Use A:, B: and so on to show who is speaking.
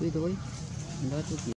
A: Tuy thôi Đó tôi chỉ